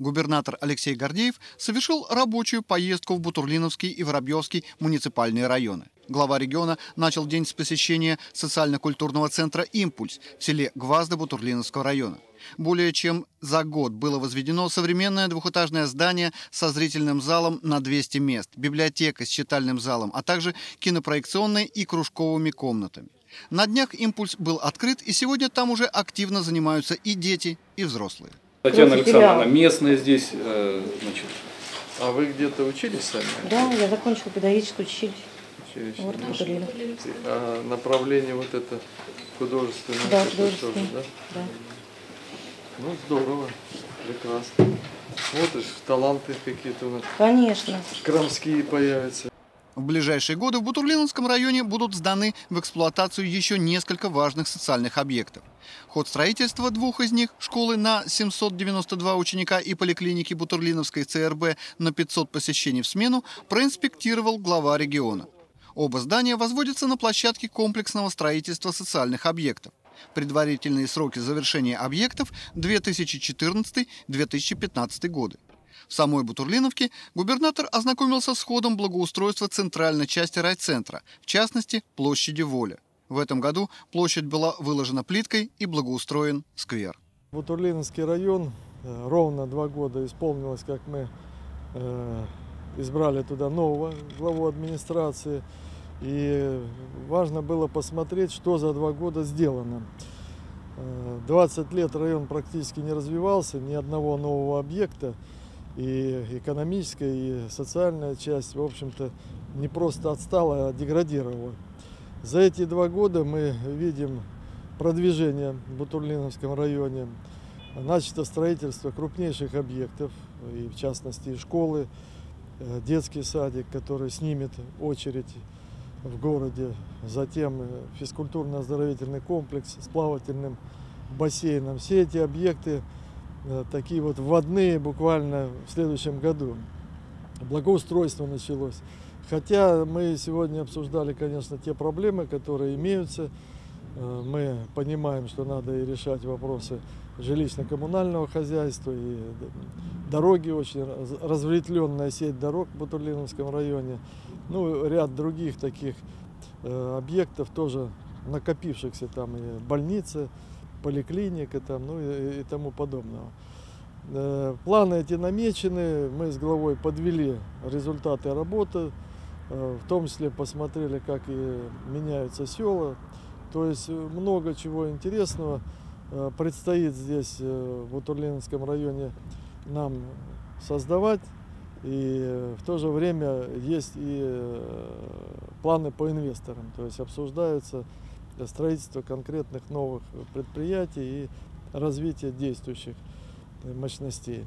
Губернатор Алексей Гордеев совершил рабочую поездку в Бутурлиновский и Воробьевский муниципальные районы. Глава региона начал день с посещения социально-культурного центра «Импульс» в селе Гвазда Бутурлиновского района. Более чем за год было возведено современное двухэтажное здание со зрительным залом на 200 мест, библиотека с читальным залом, а также кинопроекционной и кружковыми комнатами. На днях «Импульс» был открыт, и сегодня там уже активно занимаются и дети, и взрослые. Татьяна Александровна местная здесь, э, значит. А вы где-то учились сами? Да, я закончила педагогическое училище. Вот, Ну, а направление вот это художественное? Да, художественное. тоже, да? Да. Ну, здорово, прекрасно. Смотришь, таланты какие-то у нас Конечно. крамские появятся. В ближайшие годы в Бутурлиновском районе будут сданы в эксплуатацию еще несколько важных социальных объектов. Ход строительства двух из них, школы на 792 ученика и поликлиники Бутурлиновской ЦРБ на 500 посещений в смену, проинспектировал глава региона. Оба здания возводятся на площадке комплексного строительства социальных объектов. Предварительные сроки завершения объектов 2014-2015 годы. В самой Бутурлиновке губернатор ознакомился с ходом благоустройства центральной части райцентра, в частности, площади Воля. В этом году площадь была выложена плиткой и благоустроен сквер. Бутурлиновский район, э, ровно два года исполнилось, как мы э, избрали туда нового главу администрации. И важно было посмотреть, что за два года сделано. Э, 20 лет район практически не развивался, ни одного нового объекта. И экономическая, и социальная часть, в общем-то, не просто отстала, а деградировала. За эти два года мы видим продвижение в Бутурлиновском районе. Начато строительство крупнейших объектов, и в частности школы, э, детский садик, который снимет очередь в городе. Затем э, физкультурно-оздоровительный комплекс с плавательным бассейном. Все эти объекты э, такие вот вводные буквально в следующем году. Благоустройство началось. Хотя мы сегодня обсуждали, конечно, те проблемы, которые имеются. Э, Мы понимаем, что надо и решать вопросы жилищно-коммунального хозяйства, и дороги очень, раз- разветвленная сеть дорог в Бутурлиновском районе. Ну, ряд других таких э, объектов тоже накопившихся, там и больницы, поликлиника, там, ну и тому подобного. Э, Планы эти намечены, мы с главой подвели результаты работы, э, в том числе посмотрели, как и меняются села. То есть э, много чего интересного предстоит здесь, в Бутурлиновском районе, нам создавать. И в то же время есть и планы по инвесторам, то есть обсуждается строительство конкретных новых предприятий и развитие действующих мощностей.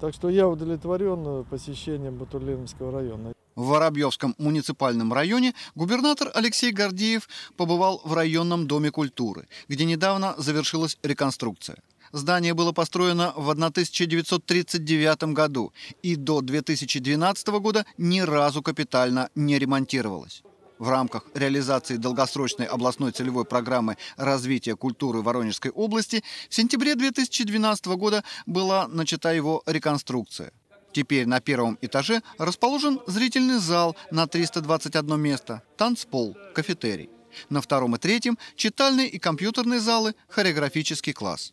Так что я удовлетворен э, посещением Бутурлиновского района. В Воробьевском муниципальном районе губернатор Алексей Гордеев побывал в районном доме культуры, где недавно завершилась реконструкция. Здание было построено в 1939 году и до 2012 года ни разу капитально не ремонтировалось. В рамках реализации долгосрочной областной целевой программы развития культуры Воронежской области в сентябре 2012 года была начата его реконструкция. Теперь на первом этаже расположен зрительный зал на 321 место, танцпол, кафетерий. На втором и третьем – читальные и компьютерные залы, хореографический класс.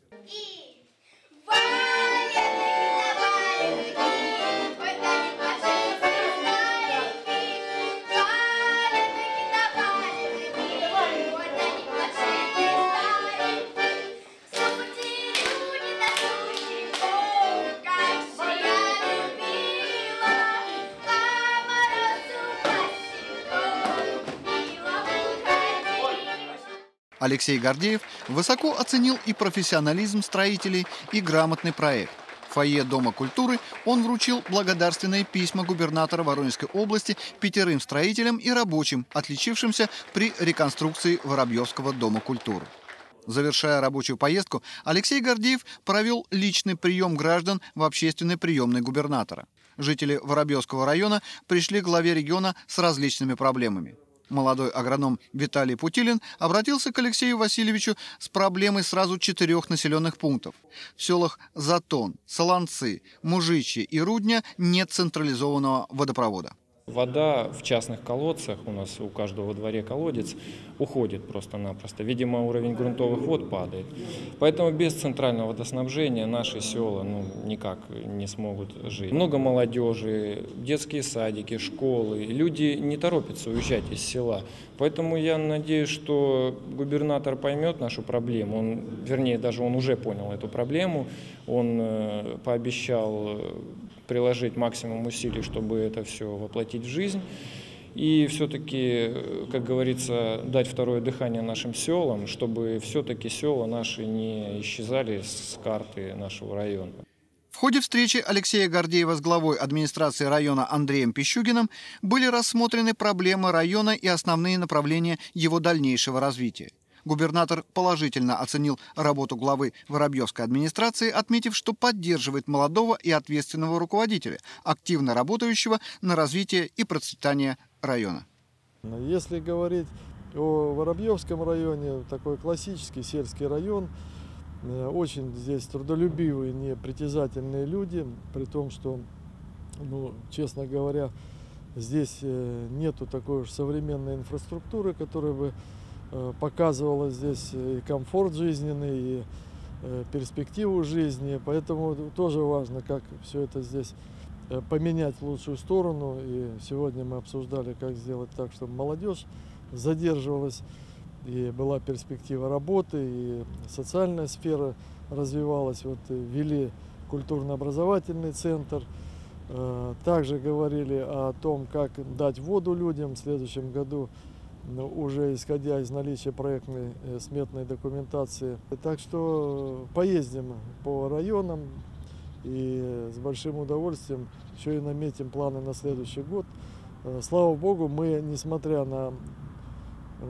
Алексей Гордеев высоко оценил и профессионализм строителей, и грамотный проект. В фойе Дома культуры он вручил благодарственные письма губернатора Воронежской области пятерым строителям и рабочим, отличившимся при реконструкции Воробьевского Дома культуры. Завершая рабочую поездку, Алексей Гордеев провел личный прием граждан в общественной приемной губернатора. Жители Воробьевского района пришли к главе региона с различными проблемами. Молодой агроном Виталий Путилин обратился к Алексею Васильевичу с проблемой сразу четырех населенных пунктов. В селах Затон, Солонцы, Мужичье и Рудня нет централизованного водопровода. Вода в частных колодцах, у нас у каждого во дворе колодец, уходит просто-напросто. Видимо, уровень грунтовых вод падает. Поэтому без центрального водоснабжения наши села ну, никак не смогут жить. Много молодежи, детские садики, школы. Люди не торопятся уезжать из села. Поэтому я надеюсь, что губернатор поймет нашу проблему. Он, вернее, даже он уже понял эту проблему. Он э, пообещал приложить максимум усилий, чтобы это все воплотить в жизнь. И все-таки, как говорится, дать второе дыхание нашим селам, чтобы все-таки села наши не исчезали с карты нашего района. В ходе встречи Алексея Гордеева с главой администрации района Андреем Пищугиным были рассмотрены проблемы района и основные направления его дальнейшего развития. Губернатор положительно оценил работу главы Воробьевской администрации, отметив, что поддерживает молодого и ответственного руководителя, активно работающего на развитие и процветание района. Если говорить о Воробьевском районе, такой классический сельский район, э, очень здесь трудолюбивые, непритязательные люди, при том, что, ну, честно говоря, здесь э, нету такой уж современной инфраструктуры, которая бы показывала здесь и комфорт жизненный, и э, перспективу жизни. Поэтому тоже важно, как все это здесь э, поменять в лучшую сторону. И сегодня мы обсуждали, как сделать так, чтобы молодежь задерживалась, и была перспектива работы, и социальная сфера развивалась. Вот ввели культурно-образовательный центр. Также говорили о том, как дать воду людям в следующем году уже исходя из наличия проектной э, сметной документации. Так что поездим по районам и с большим удовольствием еще и наметим планы на следующий год. Э, слава Богу, мы, несмотря на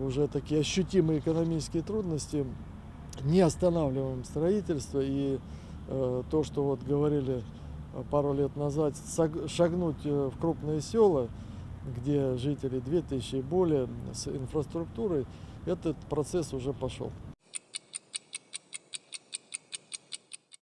уже такие ощутимые экономические трудности, не останавливаем строительство и э, то, что вот говорили пару лет назад, шагнуть в крупные села – где жители 2000 и более с инфраструктурой, этот процесс уже пошел.